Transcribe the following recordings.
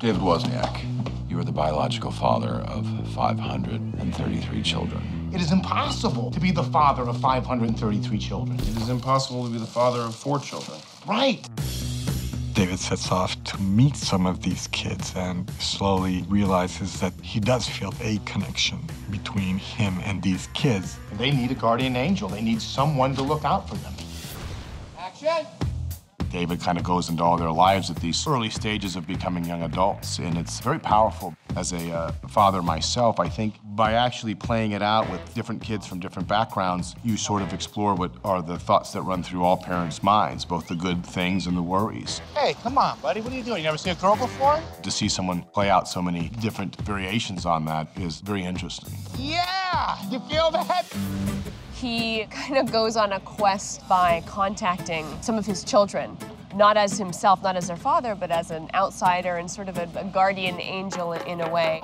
Wozniak, you are the biological father of 533 children. It is impossible to be the father of 533 children. It is impossible to be the father of four children. Right. David sets off to meet some of these kids and slowly realizes that he does feel a connection between him and these kids. They need a guardian angel. They need someone to look out for them. Action! David kind of goes into all their lives at these early stages of becoming young adults, and it's very powerful. As a uh, father myself, I think by actually playing it out with different kids from different backgrounds, you sort of explore what are the thoughts that run through all parents' minds, both the good things and the worries. Hey, come on, buddy. What are you doing? You never seen a girl before? To see someone play out so many different variations on that is very interesting. Yeah! You feel that? He kind of goes on a quest by contacting some of his children, not as himself, not as their father, but as an outsider and sort of a, a guardian angel in a way.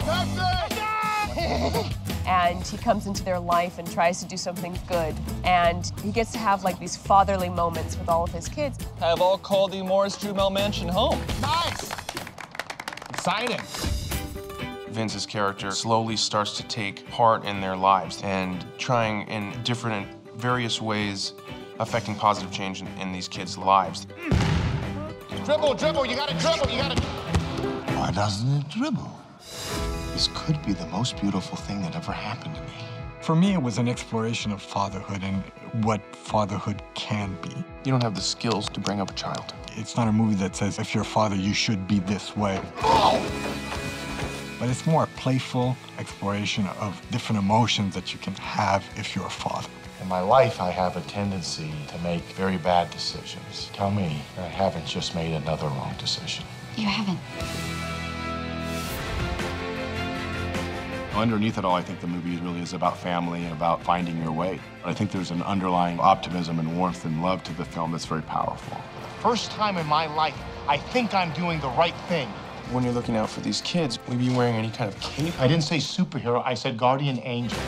and he comes into their life and tries to do something good. And he gets to have like these fatherly moments with all of his kids. I've all called the Morris Jumel Mansion home. Nice! Exciting. Vince's character slowly starts to take part in their lives and trying in different, various ways affecting positive change in, in these kids' lives. Dribble, dribble, you gotta dribble, you gotta. Why doesn't it dribble? This could be the most beautiful thing that ever happened to me. For me, it was an exploration of fatherhood and what fatherhood can be. You don't have the skills to bring up a child. It's not a movie that says, if you're a father, you should be this way. Oh! But it's more a playful exploration of different emotions that you can have if you're a father. In my life, I have a tendency to make very bad decisions. Tell me I haven't just made another wrong decision. You haven't. Underneath it all, I think the movie really is about family and about finding your way. I think there's an underlying optimism and warmth and love to the film that's very powerful. For the First time in my life, I think I'm doing the right thing. When you're looking out for these kids, will you be wearing any kind of cape? I didn't say superhero, I said guardian angel.